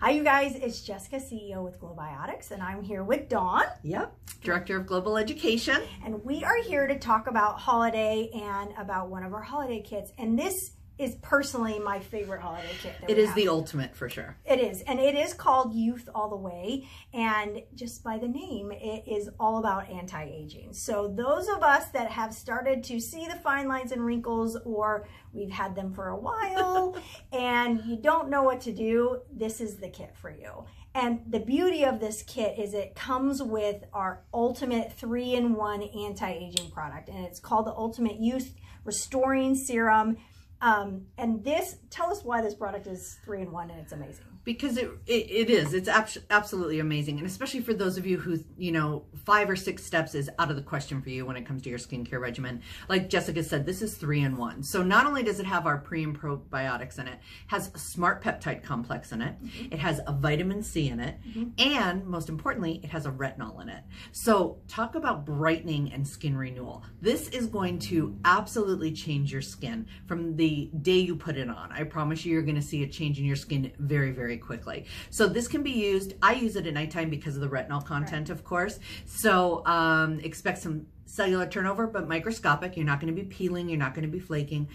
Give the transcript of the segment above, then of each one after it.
Hi, you guys. It's Jessica, CEO with Glowbiotics, and I'm here with Dawn. Yep, Director of Global Education. And we are here to talk about holiday and about one of our holiday kits. And this is personally my favorite holiday kit. It is have. the ultimate for sure. It is. And it is called Youth All the Way. And just by the name, it is all about anti-aging. So those of us that have started to see the fine lines and wrinkles or we've had them for a while and you don't know what to do, this is the kit for you. And the beauty of this kit is it comes with our ultimate three-in-one anti-aging product. And it's called the Ultimate Youth Restoring Serum. Um, and this, tell us why this product is three in one and it's amazing because it, it, it is. It's absolutely amazing. And especially for those of you who you know five or six steps is out of the question for you when it comes to your skincare regimen. Like jessica said this is three in one. So not only does it have our pre and probiotics in it has a smart peptide complex in it. Mm -hmm. it has a vitamin c in it. Mm -hmm. and most importantly it has a retinol in it. So talk about brightening and skin renewal. This is going to absolutely change your skin from the day you put it on. I promise you you're going to see a change in your skin very very quickly. So this can be used, I use it at nighttime because of the retinol content, right. of course. So um, expect some cellular turnover, but microscopic. You're not going to be peeling. You're not going to be flaking.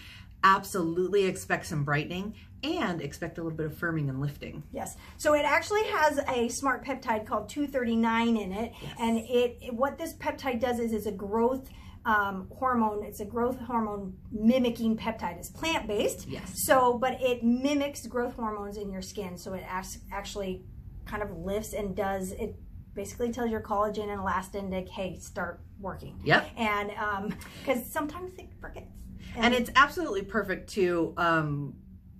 Absolutely expect some brightening and expect a little bit of firming and lifting. Yes. So it actually has a smart peptide called 239 in it. Yes. And it, it what this peptide does is it's a growth um, hormone. It's a growth hormone mimicking peptide. It's plant based. Yes. So, but it mimics growth hormones in your skin. So it actually kind of lifts and does it. Basically, tells your collagen and elastin to hey, start working. Yep. And because um, sometimes it forgets. And, and, it's absolutely perfect to um,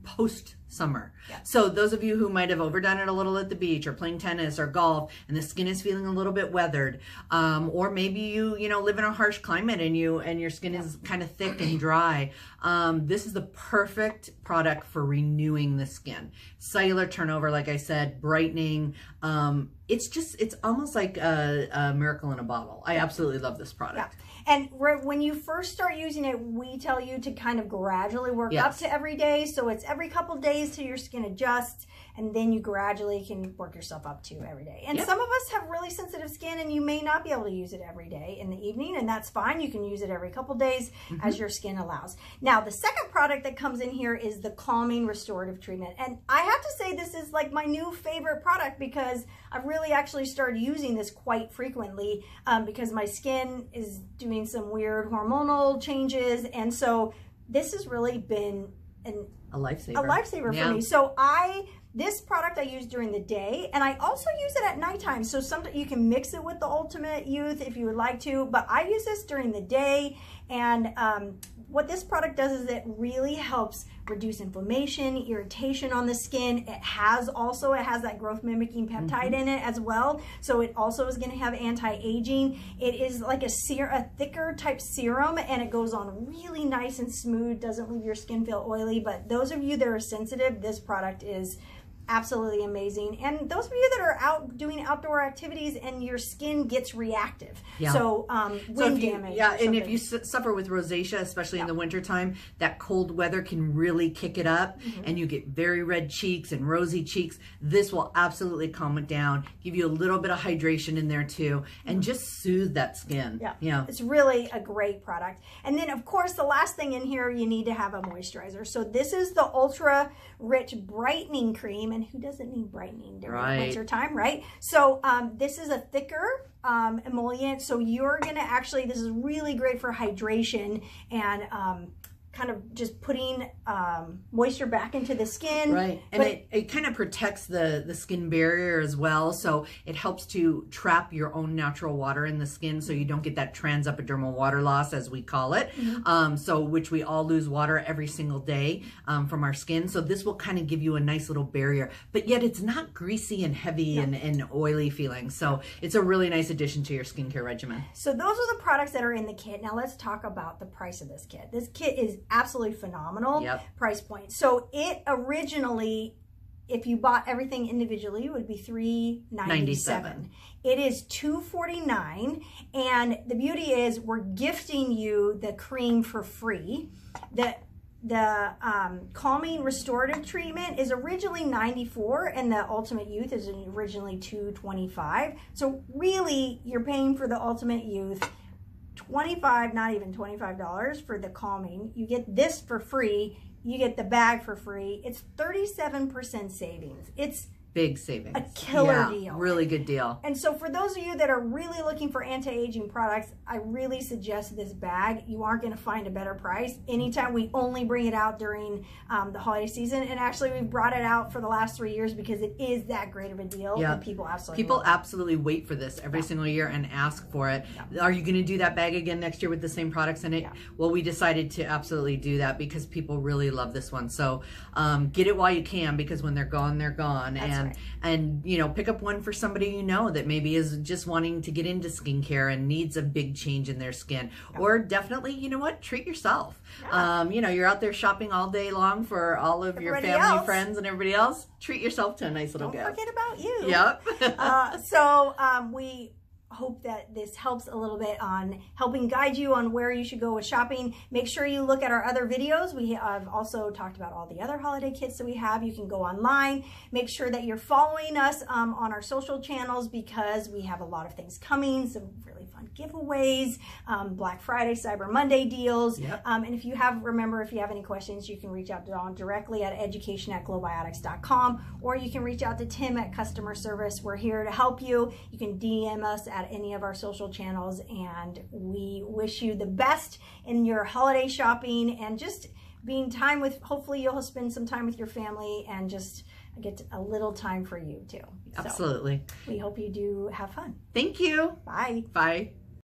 post summer. Yeah. So those of you who might have overdone it a little at the beach or playing tennis or golf and the skin is feeling a little bit weathered, um, or maybe you, you know, live in a harsh climate and you, and your skin yeah. is kind of thick and dry. Um, this is the perfect product for renewing the skin. Cellular turnover, like I said, brightening. Um, it's just, it's almost like a, a miracle in a bottle. I absolutely love this product. Yeah. And when you first start using it, we tell you to kind of gradually work yes. up to every day. So it's every couple days till your skin adjusts and then you gradually can work yourself up to every day. And yep. some of us have really sensitive skin and you may not be able to use it every day in the evening and that's fine. You can use it every couple days mm -hmm. as your skin allows. Now, the second product that comes in here is the Calming Restorative Treatment. And I have to say this is like my new favorite product because I've really actually started using this quite frequently um, because my skin is doing some weird hormonal changes. And so this has really been an, a lifesaver. A lifesaver yeah. for me. So I this product I use during the day, and I also use it at nighttime. So some you can mix it with the Ultimate Youth if you would like to, but I use this during the day. And um, what this product does is it really helps reduce inflammation, irritation on the skin. It has also, it has that growth mimicking peptide mm -hmm. in it as well. So it also is gonna have anti-aging. It is like a, ser a thicker type serum and it goes on really nice and smooth, doesn't leave your skin feel oily. But those of you that are sensitive, this product is absolutely amazing. And those of you that are out doing outdoor activities and your skin gets reactive. Yeah. So um, wind so you, damage. Yeah, and if you suffer with rosacea, especially yeah. in the wintertime, that cold weather can really kick it up mm -hmm. and you get very red cheeks and rosy cheeks. This will absolutely calm it down, give you a little bit of hydration in there too, and mm -hmm. just soothe that skin. Yeah. yeah. It's really a great product. And then of course, the last thing in here, you need to have a moisturizer. So this is the Ultra Rich Brightening Cream and who doesn't need brightening during right. winter time, right? So um, this is a thicker um, emollient. So you're going to actually, this is really great for hydration and um, kind of just putting um, moisture back into the skin. Right. And but, it, it kind of protects the, the skin barrier as well. So it helps to trap your own natural water in the skin so you don't get that transepidermal water loss as we call it. Mm -hmm. um, so which we all lose water every single day um, from our skin. So this will kind of give you a nice little barrier, but yet it's not greasy and heavy and, and oily feeling. So it's a really nice addition to your skincare regimen. So those are the products that are in the kit. Now let's talk about the price of this kit. This kit is absolutely phenomenal yep. price point. So it originally, if you bought everything individually, would be three ninety seven. It is two forty nine, and the beauty is we're gifting you the cream for free. That the um, calming restorative treatment is originally 94 and the ultimate youth is originally 225 so really you're paying for the ultimate youth 25 not even $25 for the calming. You get this for free. You get the bag for free. It's 37% savings. It's Big savings. A killer yeah, deal. Really good deal. And so for those of you that are really looking for anti-aging products, I really suggest this bag. You aren't going to find a better price. Anytime we only bring it out during um, the holiday season. And actually we've brought it out for the last three years because it is that great of a deal. Yeah. People absolutely People absolutely wait for this every single year and ask for it. Yeah. Are you going to do that bag again next year with the same products in it? Yeah. Well, we decided to absolutely do that because people really love this one. So um, get it while you can because when they're gone, they're gone. That's and right. and you know, pick up one for somebody you know that maybe is just wanting to get into skincare and needs a big change in their skin. Or definitely, you know what, treat yourself. Yeah. Um, you know, you're out there shopping all day long for all of your family, else. friends, and everybody else. Treat yourself to a nice little Don't gift. forget about you. Yep. uh, so um, we hope that this helps a little bit on helping guide you on where you should go with shopping. Make sure you look at our other videos. We have also talked about all the other holiday kits that we have. You can go online. Make sure that you're following us um, on our social channels because we have a lot of things coming. Some really fun giveaways, um, Black Friday, Cyber Monday deals. Yep. Um, and if you have, remember, if you have any questions, you can reach out to Dawn directly at education at glowbiotics.com or you can reach out to Tim at customer service. We're here to help you. You can DM us at any of our social channels and we wish you the best in your holiday shopping and just being time with, hopefully you'll spend some time with your family and just get a little time for you too. So Absolutely. we hope you do have fun. Thank you. Bye. Bye.